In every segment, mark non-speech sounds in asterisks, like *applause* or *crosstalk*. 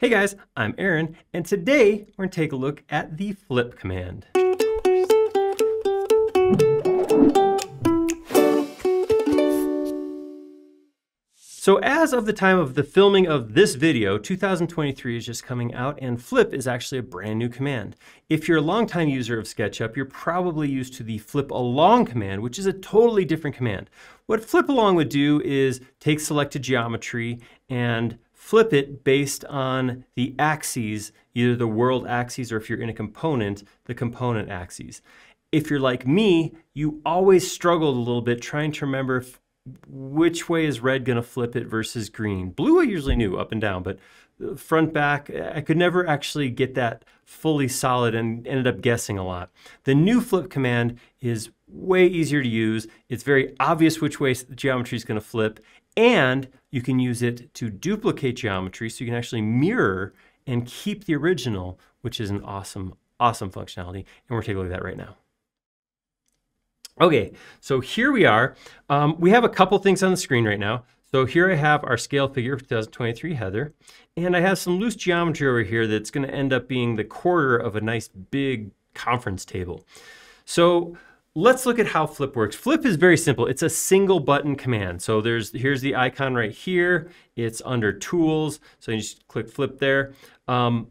Hey guys, I'm Aaron, and today we're to take a look at the flip command. So as of the time of the filming of this video, 2023 is just coming out and flip is actually a brand new command. If you're a longtime user of SketchUp, you're probably used to the flip along command, which is a totally different command. What flip along would do is take selected geometry and flip it based on the axes, either the world axes or if you're in a component, the component axes. If you're like me, you always struggled a little bit trying to remember if which way is red going to flip it versus green. Blue I usually knew up and down, but uh, front back, I could never actually get that fully solid and ended up guessing a lot. The new flip command is way easier to use. It's very obvious which way the geometry is going to flip, and you can use it to duplicate geometry so you can actually mirror and keep the original, which is an awesome, awesome functionality. And we're taking a look at that right now. Okay, so here we are. Um, we have a couple things on the screen right now. So here I have our scale figure for 2023 Heather, and I have some loose geometry over here that's gonna end up being the quarter of a nice big conference table. So let's look at how flip works. Flip is very simple. It's a single button command. So there's here's the icon right here. It's under tools. So you just click flip there. Um,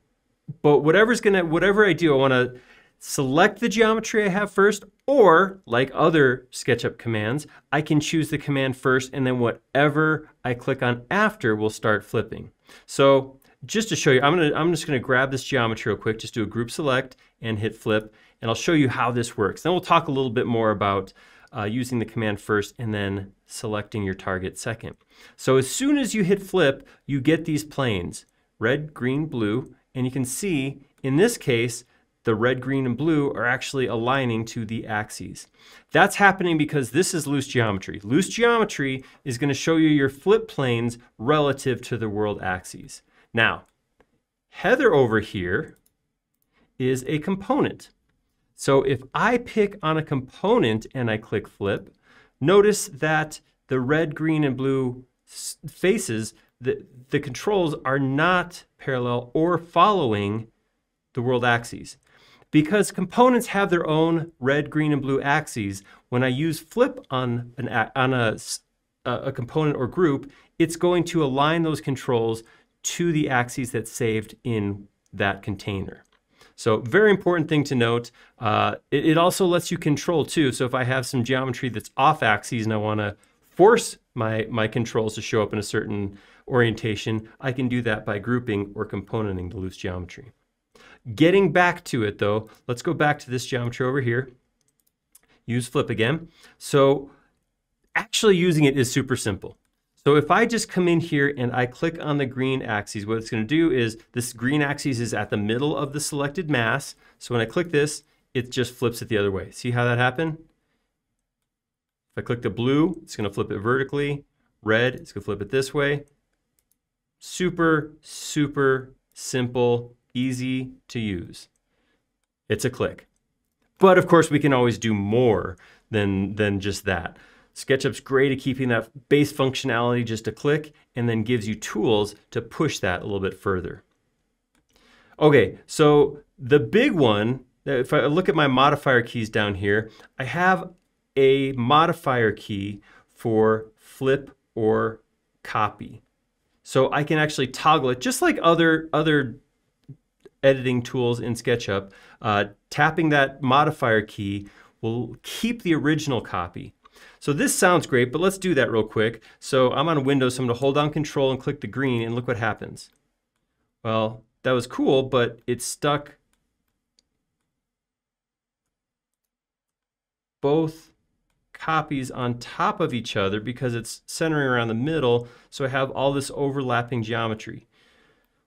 but whatever's gonna, whatever I do, I wanna select the geometry I have first, or like other SketchUp commands, I can choose the command first and then whatever I click on after will start flipping. So just to show you, I'm, gonna, I'm just gonna grab this geometry real quick, just do a group select and hit flip, and I'll show you how this works. Then we'll talk a little bit more about uh, using the command first and then selecting your target second. So as soon as you hit flip, you get these planes, red, green, blue, and you can see in this case, the red, green, and blue are actually aligning to the axes. That's happening because this is loose geometry. Loose geometry is going to show you your flip planes relative to the world axes. Now, Heather over here is a component. So if I pick on a component and I click flip, notice that the red, green, and blue faces, the, the controls are not parallel or following the world axes. Because components have their own red, green, and blue axes, when I use flip on, an, on a, a component or group, it's going to align those controls to the axes that's saved in that container. So very important thing to note. Uh, it, it, also lets you control too. So if I have some geometry that's off axes and I want to force my, my controls to show up in a certain orientation, I can do that by grouping or componenting the loose geometry. Getting back to it though, let's go back to this geometry over here. Use flip again. So actually using it is super simple. So if I just come in here and I click on the green axis, what it's going to do is this green axis is at the middle of the selected mass. So when I click this, it just flips it the other way. See how that happened? If I click the blue, it's going to flip it vertically. Red, it's going to flip it this way. Super, super simple easy to use. It's a click. But of course, we can always do more than, than just that. SketchUp's great at keeping that base functionality just a click and then gives you tools to push that a little bit further. Okay, so the big one, if I look at my modifier keys down here, I have a modifier key for flip or copy. So I can actually toggle it just like other, other editing tools in SketchUp, uh, tapping that modifier key will keep the original copy. So this sounds great, but let's do that real quick. So I'm on Windows, so I'm gonna hold down Control and click the green, and look what happens. Well, that was cool, but it stuck both copies on top of each other because it's centering around the middle, so I have all this overlapping geometry.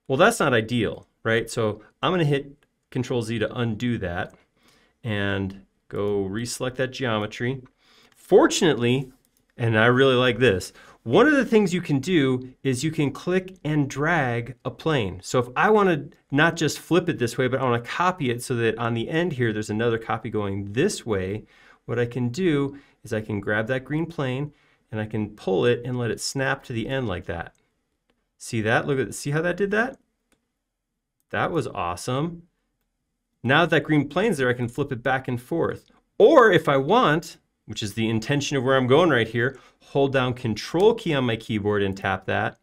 Well, that's not ideal right? So I'm gonna hit Control Z to undo that and go reselect that geometry. Fortunately, and I really like this, one of the things you can do is you can click and drag a plane. So if I want to not just flip it this way, but I want to copy it so that on the end here, there's another copy going this way, what I can do is I can grab that green plane and I can pull it and let it snap to the end like that. See that? Look at, see how that did that? That was awesome. Now that, that green plane's there, I can flip it back and forth. Or if I want, which is the intention of where I'm going right here, hold down control key on my keyboard and tap that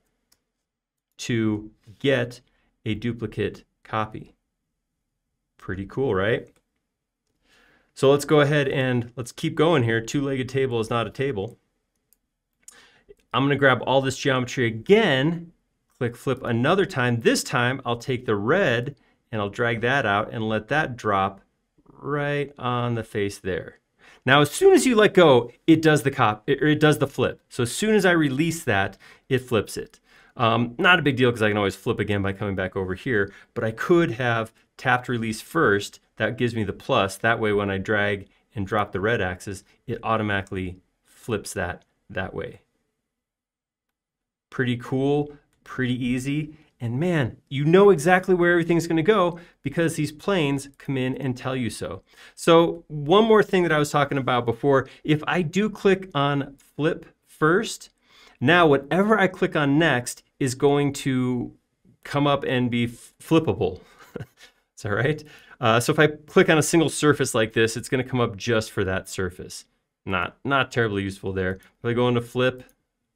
to get a duplicate copy. Pretty cool, right? So let's go ahead and let's keep going here. Two-legged table is not a table. I'm going to grab all this geometry again, click flip another time. This time I'll take the red and I'll drag that out and let that drop right on the face there. Now, as soon as you let go, it does the cop, it, it does the flip. So as soon as I release that, it flips it. Um, not a big deal because I can always flip again by coming back over here, but I could have tapped release first. That gives me the plus. That way when I drag and drop the red axis, it automatically flips that that way. Pretty cool, pretty easy. And man, you know exactly where everything's going to go because these planes come in and tell you so. So one more thing that I was talking about before, if I do click on flip first, now whatever I click on next is going to come up and be flippable. *laughs* Is that right? Uh, so if I click on a single surface like this, it's going to come up just for that surface. Not, not terribly useful there. If I go into flip,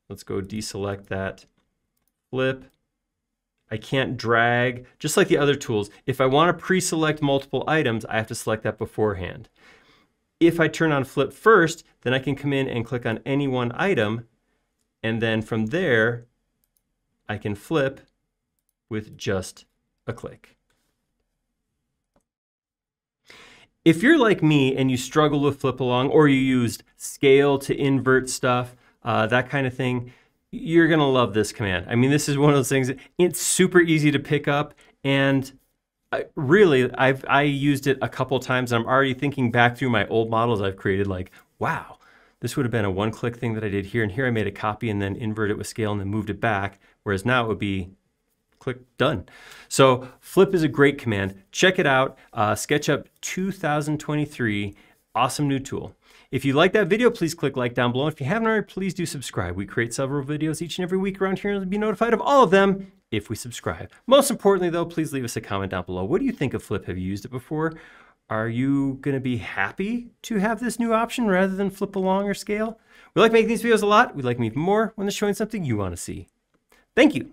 let's go deselect that. Flip, I can't drag, just like the other tools. If I want to pre-select multiple items, I have to select that beforehand. If I turn on flip first, then I can come in and click on any one item, and then from there, I can flip with just a click. If you're like me and you struggle with flip along, or you used scale to invert stuff, uh, that kind of thing, you're going to love this command. I mean, this is one of those things, it's super easy to pick up and I, really, I've I used it a couple times. I'm already thinking back through my old models I've created like, wow, this would have been a one-click thing that I did here. And here I made a copy and then invert it with scale and then moved it back. Whereas now it would be click done. So flip is a great command. Check it out. Uh, SketchUp 2023, awesome new tool. If you like that video, please click like down below. And If you haven't already, please do subscribe. We create several videos each and every week around here and be notified of all of them if we subscribe. Most importantly though, please leave us a comment down below. What do you think of Flip? Have you used it before? Are you going to be happy to have this new option rather than flip along or scale? We like making these videos a lot. We like even more when they're showing something you want to see. Thank you.